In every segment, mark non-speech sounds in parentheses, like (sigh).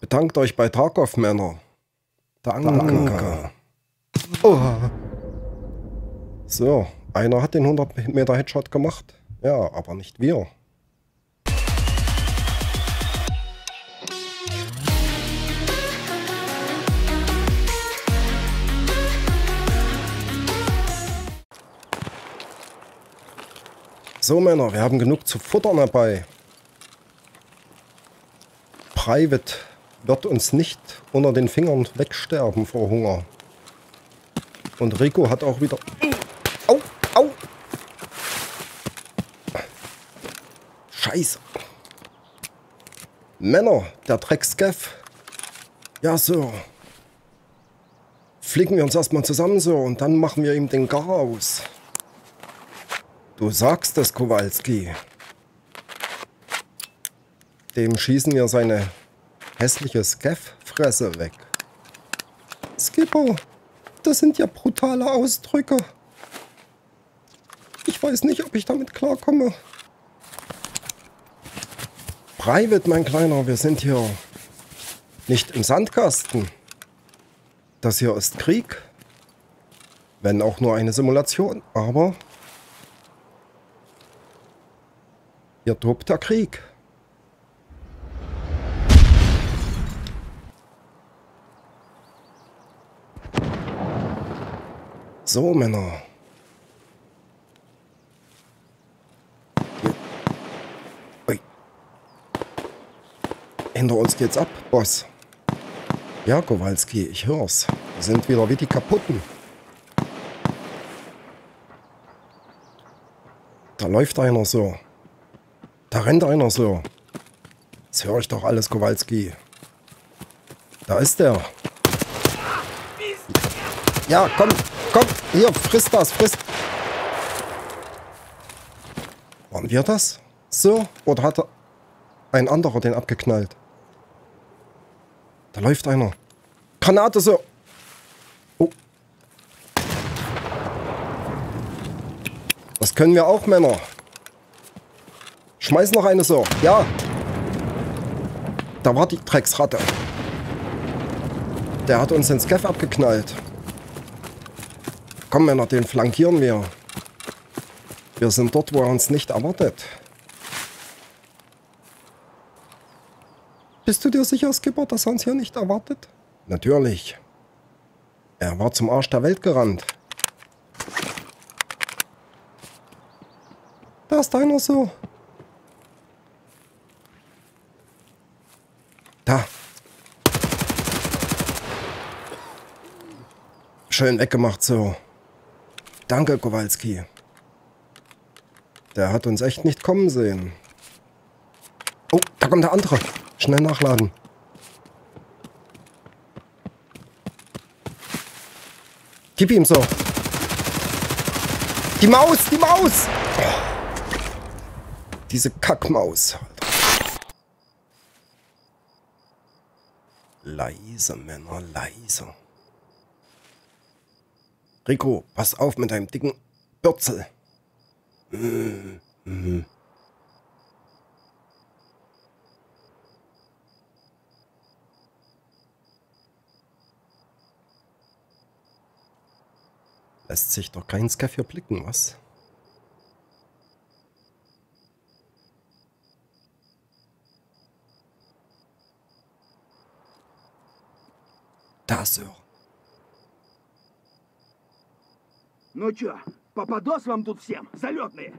Bedankt euch bei Tarkov, Männer. Danke. Danke. Oh. So, einer hat den 100 Meter Headshot gemacht. Ja, aber nicht wir. So Männer, wir haben genug zu futtern dabei. Private wird uns nicht unter den Fingern wegsterben vor Hunger. Und Rico hat auch wieder... Au, au! Scheiße. Männer, der Dreckskeff. Ja, so. Fliegen wir uns erstmal zusammen so und dann machen wir ihm den Gar aus. Du sagst es, Kowalski. Dem schießen wir seine hässliche Skeff-Fresse weg. Skipper, das sind ja brutale Ausdrücke. Ich weiß nicht, ob ich damit klarkomme. Private, mein Kleiner, wir sind hier nicht im Sandkasten. Das hier ist Krieg. Wenn auch nur eine Simulation, aber Hier tobt der Krieg. So, Männer. Hinter uns geht's ab, Boss. Ja, Kowalski, ich hör's. Wir sind wieder wie die Kaputten. Da läuft einer so. Da rennt einer so. Das höre ich doch alles, Kowalski. Da ist der. Ja, komm, komm. Hier, frisst das, frisst. Waren wir das? So? Oder hat ein anderer den abgeknallt? Da läuft einer. Granate so. Oh. Das können wir auch, Männer. Schmeiß noch eine so. Ja. Da war die Drecksratte. Der hat uns den Skeff abgeknallt. Komm, Männer, den flankieren wir. Wir sind dort, wo er uns nicht erwartet. Bist du dir sicher, Skipper, dass er uns hier nicht erwartet? Natürlich. Er war zum Arsch der Welt gerannt. Da ist einer so. Da. Schön weggemacht so. Danke, Kowalski. Der hat uns echt nicht kommen sehen. Oh, da kommt der andere. Schnell nachladen. Gib ihm so. Die Maus, die Maus! Diese Kackmaus. Leise, Männer, leise. Rico, pass auf mit deinem dicken Bürzel. Mhm. Lässt sich doch kein Scaff blicken, was? Da, Sir. Ну чё, попадос вам тут всем, залетные?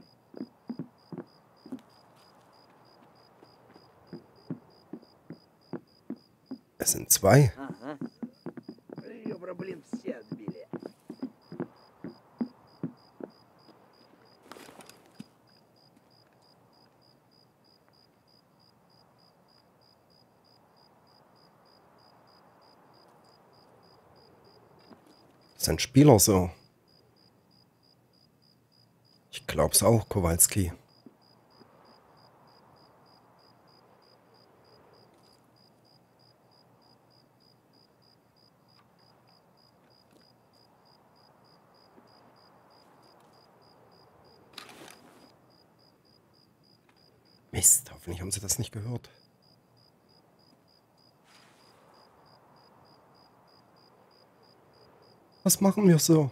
Es sind zwei. Ага. Ребра, блин, все отбили. sind Spieler so. Glaub's auch, Kowalski. Mist, hoffentlich haben sie das nicht gehört. Was machen wir so?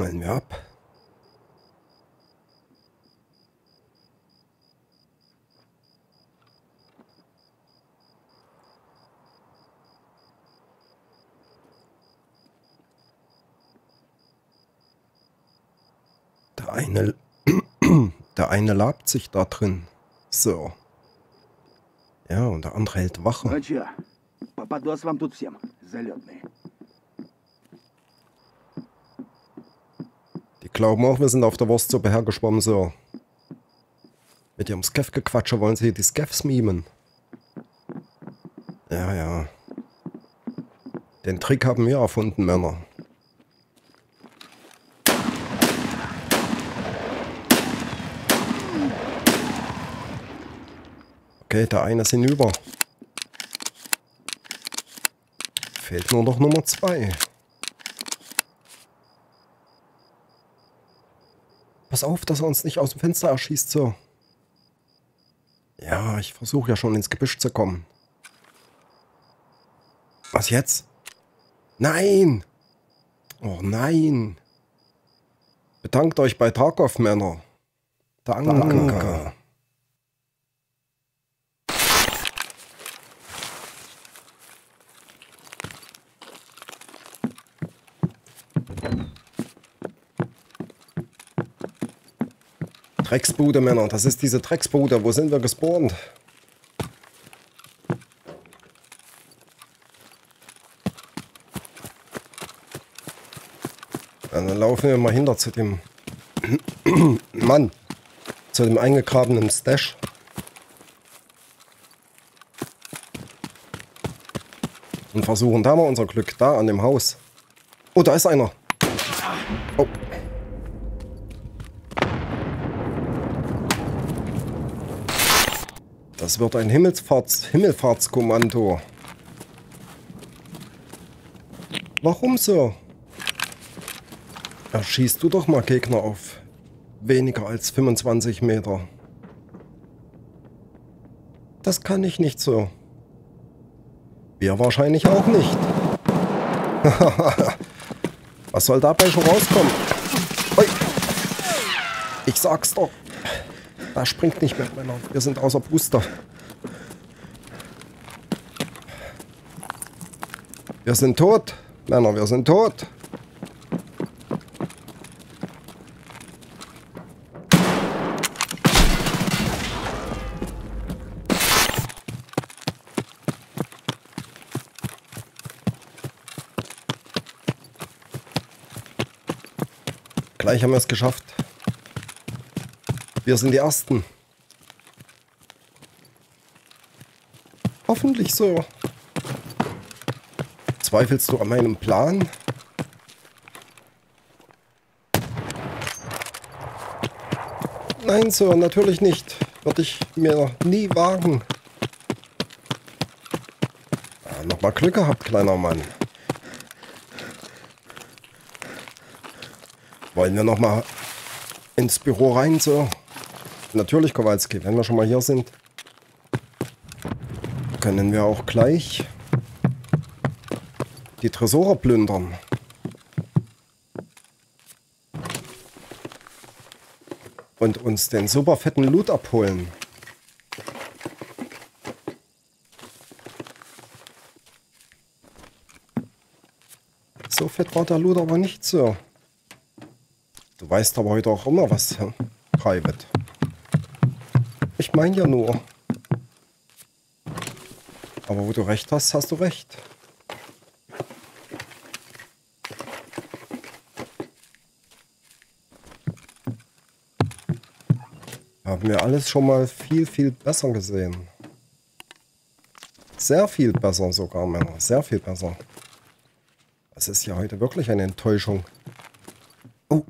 knallen wir ab. Der eine, (clears throat) der eine labt sich da drin. So. Ja, und der andere hält Wache. Ну чё, попадос вам тут всем, залетные. Glauben auch, wir sind auf der Wurstsuppe hergeschwommen, so. Mit ihrem Skeff-Gequatsche wollen sie die Skeffs mimen. Ja, ja. Den Trick haben wir erfunden, Männer. Okay, der eine ist hinüber. Fehlt nur noch Nummer zwei. Pass auf, dass er uns nicht aus dem Fenster erschießt, so. Ja, ich versuche ja schon ins Gebüsch zu kommen. Was jetzt? Nein! Oh nein! Bedankt euch bei Tarkov, Männer. Danke. Danke. Drecksbude, Männer. Das ist diese Drecksbude. Wo sind wir gespawnt? Ja, dann laufen wir mal hinter zu dem (clears throat) Mann. Zu dem eingegrabenen Stash. Und versuchen da mal unser Glück. Da an dem Haus. Oh, da ist einer. Oh. Das wird ein Himmelsfahrts Himmelfahrtskommando. Warum so? Erschießt du doch mal Gegner auf weniger als 25 Meter. Das kann ich nicht so. Wir wahrscheinlich auch nicht. (laughs) Was soll dabei schon rauskommen? Ich sag's doch. Da springt nicht mehr, Männer. Wir sind außer Booster. Wir sind tot. Männer, wir sind tot. Gleich haben wir es geschafft. Wir sind die Ersten. Hoffentlich so. Zweifelst du an meinem Plan? Nein, Sir, natürlich nicht. Würde ich mir nie wagen. Ah, Nochmal Glück gehabt, kleiner Mann. Wollen wir nochmal ins Büro rein, Sir? Natürlich, Kowalski, wenn wir schon mal hier sind, können wir auch gleich die Tresore plündern. Und uns den super fetten Loot abholen. So fett war der Loot aber nicht so. Du weißt aber heute auch immer was? Private. Ich meine ja nur. Aber wo du recht hast, hast du recht. Haben wir alles schon mal viel, viel besser gesehen. Sehr viel besser sogar, Männer. Sehr viel besser. Es ist ja heute wirklich eine Enttäuschung. Oh.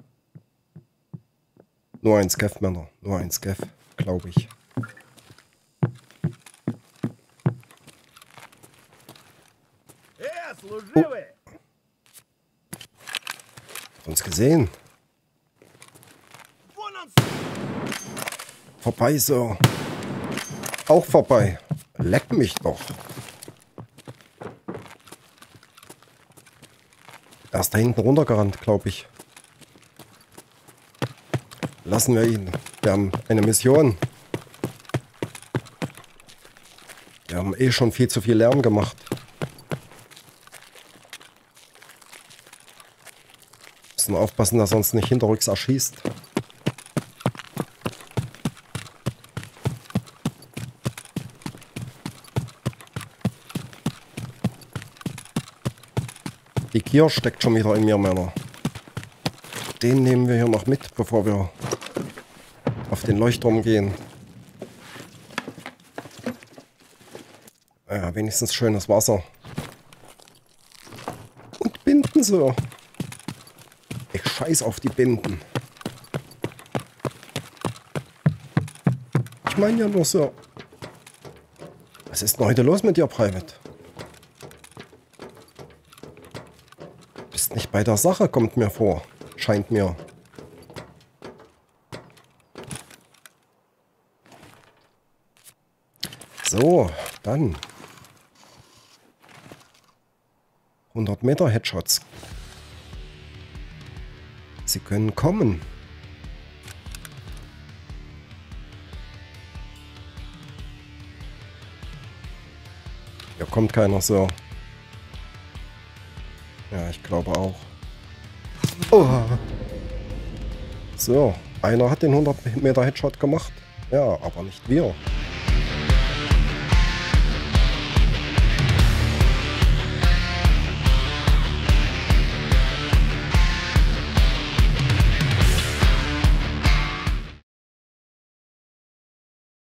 Nur ein Skeff, Männer. Nur ein Skeff, glaube ich. Oh. Uns gesehen. Vorbei so. Auch vorbei. Leck mich doch. Er ist da hinten runtergerannt, glaube ich. Lassen wir ihn. Wir haben eine Mission. Wir haben eh schon viel zu viel Lärm gemacht. Müssen aufpassen, dass er uns nicht hinterrücks erschießt. Die Gier steckt schon wieder in mir, Männer. Den nehmen wir hier noch mit, bevor wir auf den Leuchtturm gehen. Ja, wenigstens schönes Wasser. Und Binden so. Ich scheiß auf die Binden. Ich meine ja nur so. Was ist denn heute los mit dir, Private? Bist nicht bei der Sache, kommt mir vor. Scheint mir. So, dann 100 Meter Headshots. Sie können kommen. Hier kommt keiner so. Ja, ich glaube auch. Oh. So, einer hat den 100 Meter Headshot gemacht. Ja, aber nicht wir.